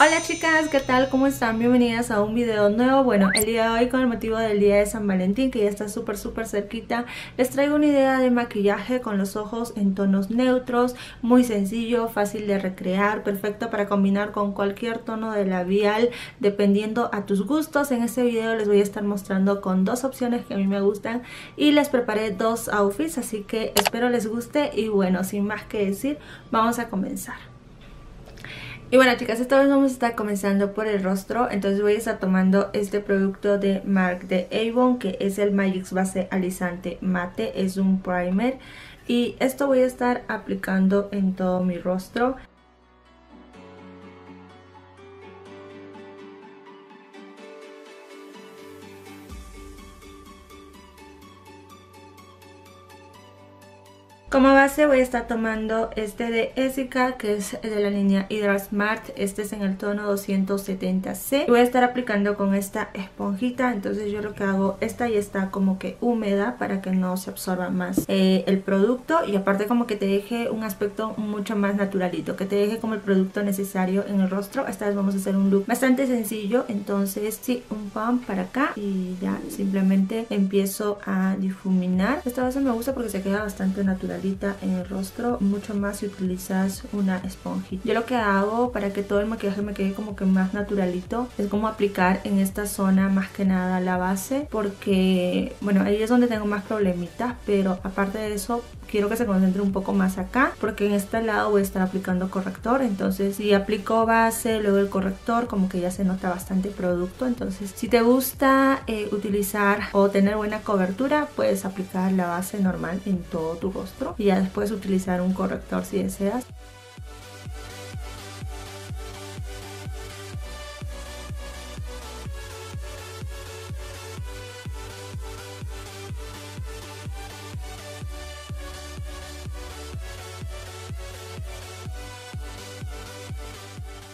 Hola chicas, ¿qué tal? ¿Cómo están? Bienvenidas a un video nuevo. Bueno, el día de hoy con el motivo del día de San Valentín, que ya está súper súper cerquita, les traigo una idea de maquillaje con los ojos en tonos neutros, muy sencillo, fácil de recrear, perfecto para combinar con cualquier tono de labial, dependiendo a tus gustos. En este video les voy a estar mostrando con dos opciones que a mí me gustan y les preparé dos outfits, así que espero les guste y bueno, sin más que decir, vamos a comenzar. Y bueno chicas, esta vez vamos a estar comenzando por el rostro, entonces voy a estar tomando este producto de MAC de Avon que es el Magix Base Alisante Mate, es un primer. Y esto voy a estar aplicando en todo mi rostro. Como base voy a estar tomando este de Essica, que es de la línea Hydra Smart. Este es en el tono 270C. Voy a estar aplicando con esta esponjita. Entonces yo lo que hago, esta ya está como que húmeda para que no se absorba más eh, el producto. Y aparte como que te deje un aspecto mucho más naturalito. Que te deje como el producto necesario en el rostro. Esta vez vamos a hacer un look bastante sencillo. Entonces sí, un pump para acá. Y ya simplemente empiezo a difuminar. Esta base me gusta porque se queda bastante natural en el rostro, mucho más si utilizas una esponjita. Yo lo que hago para que todo el maquillaje me quede como que más naturalito es como aplicar en esta zona más que nada la base porque, bueno, ahí es donde tengo más problemitas, pero aparte de eso quiero que se concentre un poco más acá porque en este lado voy a estar aplicando corrector. Entonces si aplico base luego el corrector como que ya se nota bastante producto. Entonces si te gusta eh, utilizar o tener buena cobertura puedes aplicar la base normal en todo tu rostro y ya después utilizar un corrector si deseas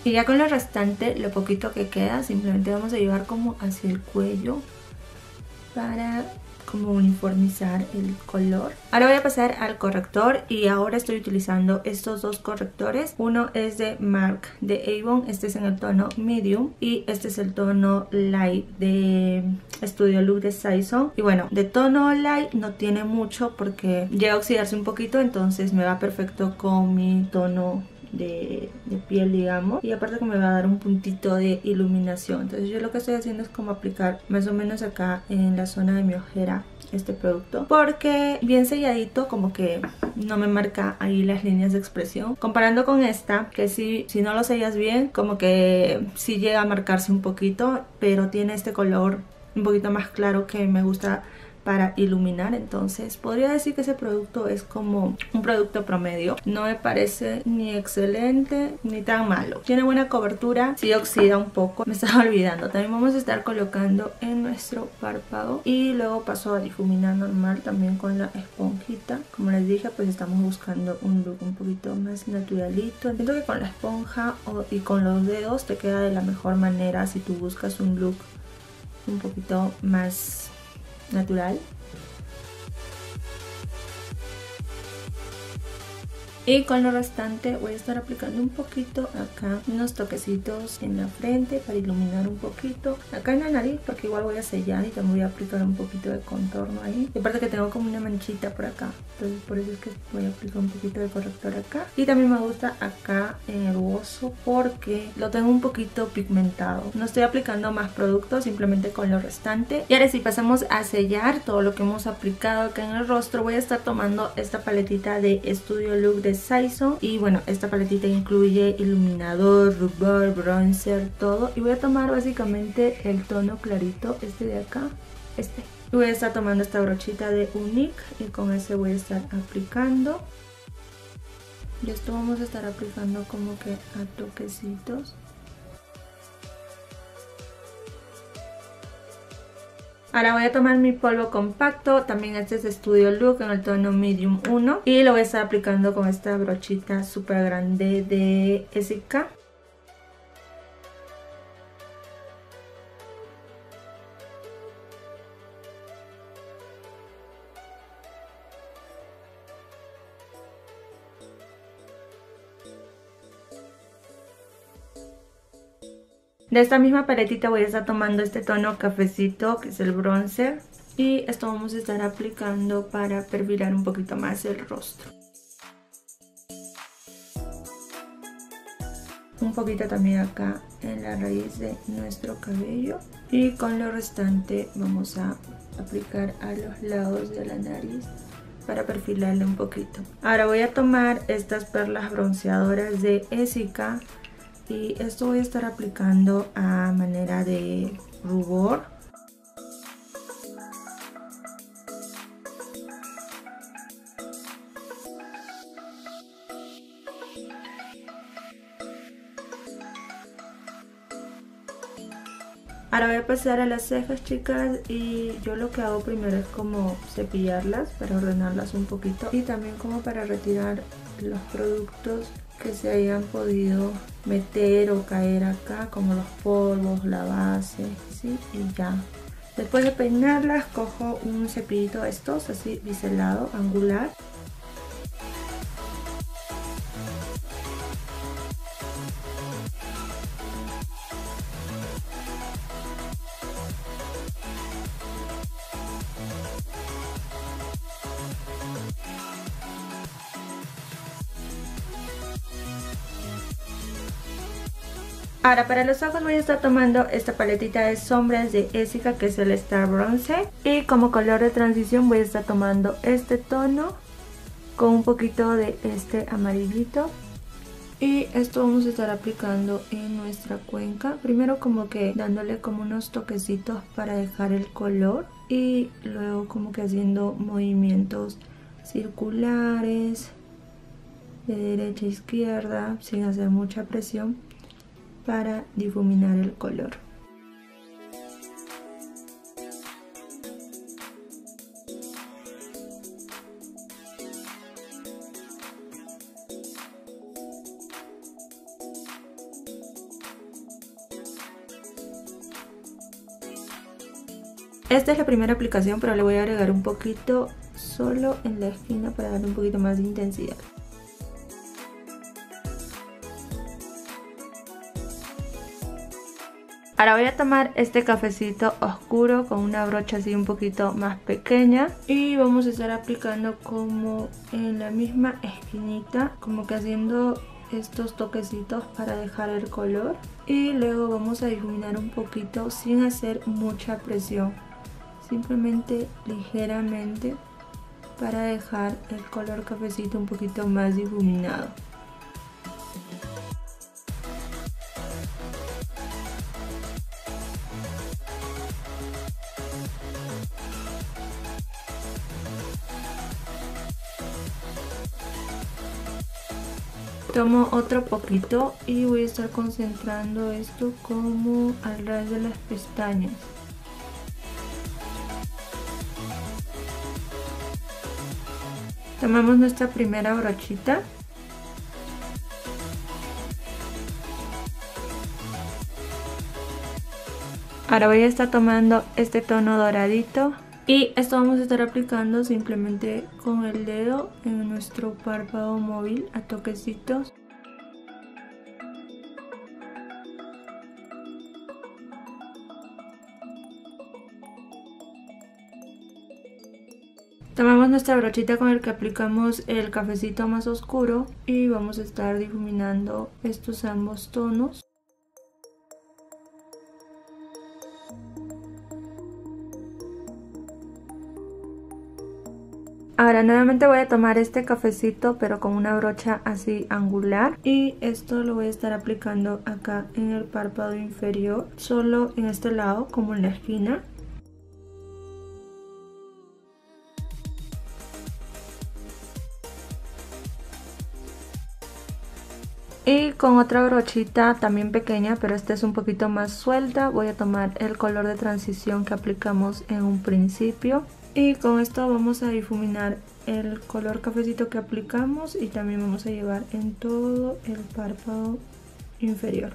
Y ya con lo restante, lo poquito que queda, simplemente vamos a llevar como hacia el cuello para como uniformizar el color. Ahora voy a pasar al corrector y ahora estoy utilizando estos dos correctores. Uno es de MAC de Avon, este es en el tono medium y este es el tono light de Studio Look de Saison. Y bueno, de tono light no tiene mucho porque llega a oxidarse un poquito, entonces me va perfecto con mi tono de, piel digamos y aparte que me va a dar un puntito de iluminación. Entonces yo lo que estoy haciendo es como aplicar más o menos acá en la zona de mi ojera este producto porque bien selladito como que no me marca ahí las líneas de expresión. Comparando con esta que si, si no lo sellas bien como que sí llega a marcarse un poquito pero tiene este color un poquito más claro que me gusta para iluminar. Entonces podría decir que ese producto es como un producto promedio. No me parece ni excelente ni tan malo. Tiene buena cobertura si oxida un poco me estaba olvidando. También vamos a estar colocando en nuestro párpado y luego paso a difuminar normal también con la esponjita. Como les dije pues estamos buscando un look un poquito más naturalito. Siento que con la esponja y con los dedos te queda de la mejor manera si tú buscas un look un poquito más natural Y con lo restante voy a estar aplicando un poquito acá, unos toquecitos en la frente para iluminar un poquito. Acá en la nariz porque igual voy a sellar y también voy a aplicar un poquito de contorno ahí. Y aparte que tengo como una manchita por acá, entonces por eso es que voy a aplicar un poquito de corrector acá. Y también me gusta acá en el hueso porque lo tengo un poquito pigmentado. No estoy aplicando más productos, simplemente con lo restante. Y ahora sí, pasamos a sellar todo lo que hemos aplicado acá en el rostro. Voy a estar tomando esta paletita de Studio Look de Saison y bueno esta paletita incluye iluminador, rubor, bronzer, todo. Y voy a tomar básicamente el tono clarito, este de acá, este. Y voy a estar tomando esta brochita de Unique y con ese voy a estar aplicando. Y esto vamos a estar aplicando como que a toquecitos Ahora voy a tomar mi polvo compacto, también este es Studio Look en el tono Medium 1 y lo voy a estar aplicando con esta brochita súper grande de Essica. De esta misma paletita voy a estar tomando este tono cafecito que es el bronzer. Y esto vamos a estar aplicando para perfilar un poquito más el rostro. Un poquito también acá en la raíz de nuestro cabello. Y con lo restante vamos a aplicar a los lados de la nariz para perfilarle un poquito. Ahora voy a tomar estas perlas bronceadoras de Essica y esto voy a estar aplicando a manera de rubor. Ahora voy a pasar a las cejas chicas y yo lo que hago primero es como cepillarlas para ordenarlas un poquito y también como para retirar los productos que se hayan podido meter o caer acá como los polvos, la base, ¿sí? y ya. Después de peinarlas cojo un cepillito de estos así biselado, angular Ahora para los ojos voy a estar tomando esta paletita de sombras de Essica que es el Star Bronze y como color de transición voy a estar tomando este tono con un poquito de este amarillito. Y esto vamos a estar aplicando en nuestra cuenca. Primero como que dándole como unos toquecitos para dejar el color. Y luego como que haciendo movimientos circulares de derecha a izquierda sin hacer mucha presión para difuminar el color. Esta es la primera aplicación, pero le voy a agregar un poquito solo en la esquina para darle un poquito más de intensidad. Ahora voy a tomar este cafecito oscuro con una brocha así un poquito más pequeña. Y vamos a estar aplicando como en la misma esquinita, como que haciendo estos toquecitos para dejar el color. Y luego vamos a difuminar un poquito sin hacer mucha presión, simplemente ligeramente para dejar el color cafecito un poquito más difuminado. Tomo otro poquito y voy a estar concentrando esto como al de las pestañas. Tomamos nuestra primera brochita. Ahora voy a estar tomando este tono doradito y esto vamos a estar aplicando simplemente con el dedo en nuestro párpado móvil a toquecitos. Tomamos nuestra brochita con el que aplicamos el cafecito más oscuro y vamos a estar difuminando estos ambos tonos. Ahora nuevamente voy a tomar este cafecito pero con una brocha así angular. Y esto lo voy a estar aplicando acá en el párpado inferior, solo en este lado como en la esquina. Y con otra brochita también pequeña, pero esta es un poquito más suelta, voy a tomar el color de transición que aplicamos en un principio y con esto vamos a difuminar el color cafecito que aplicamos y también vamos a llevar en todo el párpado inferior.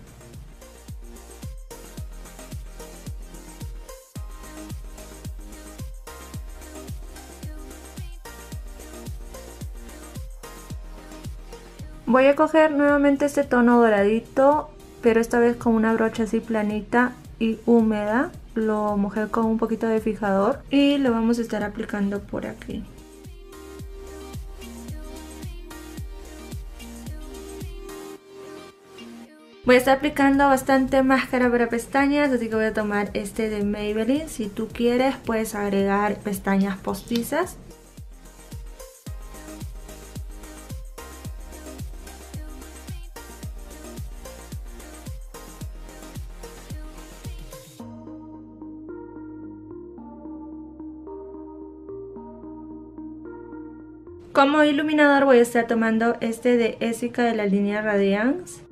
Voy a coger nuevamente este tono doradito pero esta vez con una brocha así planita y húmeda. Lo mojé con un poquito de fijador y lo vamos a estar aplicando por aquí. Voy a estar aplicando bastante máscara para pestañas, así que voy a tomar este de Maybelline. Si tú quieres puedes agregar pestañas postizas. Como iluminador voy a estar tomando este de Essica de la línea Radiance.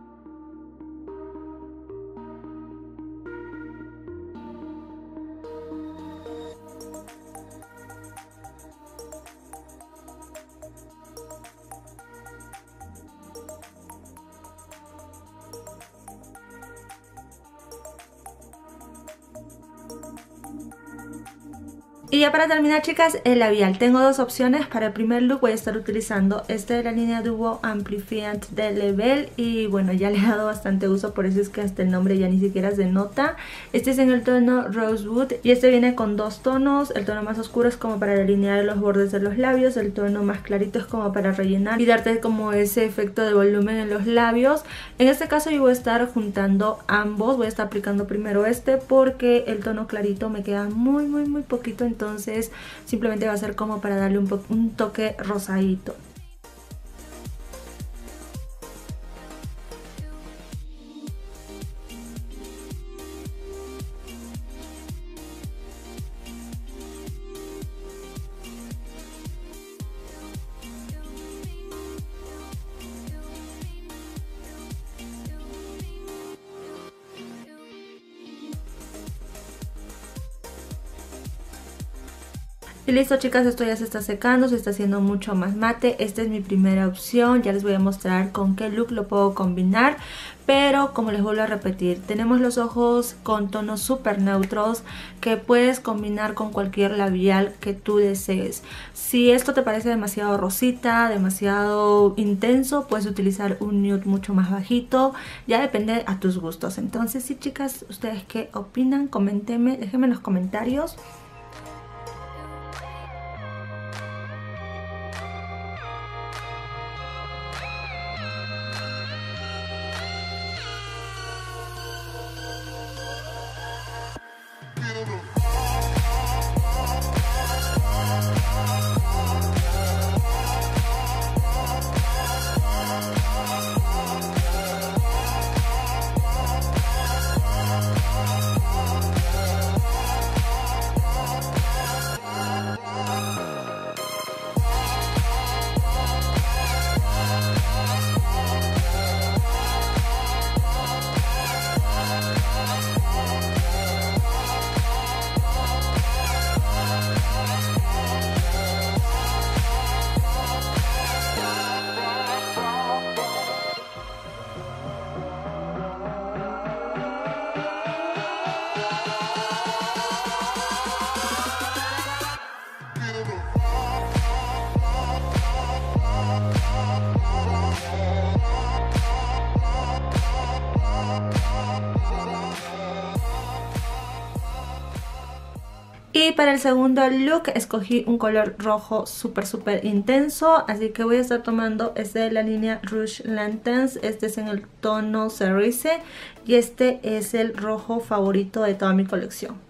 Y ya para terminar chicas, el labial. Tengo dos opciones. Para el primer look voy a estar utilizando este de la línea Duo Amplifiant de Level. Y bueno, ya le he dado bastante uso, por eso es que hasta el nombre ya ni siquiera se nota. Este es en el tono Rosewood y este viene con dos tonos. El tono más oscuro es como para delinear los bordes de los labios. El tono más clarito es como para rellenar y darte como ese efecto de volumen en los labios. En este caso yo voy a estar juntando ambos. Voy a estar aplicando primero este porque el tono clarito me queda muy muy muy poquito. Entonces simplemente va a ser como para darle un, un toque rosadito. Y listo chicas, esto ya se está secando, se está haciendo mucho más mate. Esta es mi primera opción, ya les voy a mostrar con qué look lo puedo combinar. Pero como les vuelvo a repetir, tenemos los ojos con tonos súper neutros que puedes combinar con cualquier labial que tú desees. Si esto te parece demasiado rosita, demasiado intenso, puedes utilizar un nude mucho más bajito. Ya depende a tus gustos. Entonces sí chicas, ¿ustedes qué opinan? Coméntenme, déjenme en los comentarios. Y para el segundo look escogí un color rojo súper súper intenso. Así que voy a estar tomando este de la línea Rouge Lanterns. Este es en el tono Cerise. Y este es el rojo favorito de toda mi colección.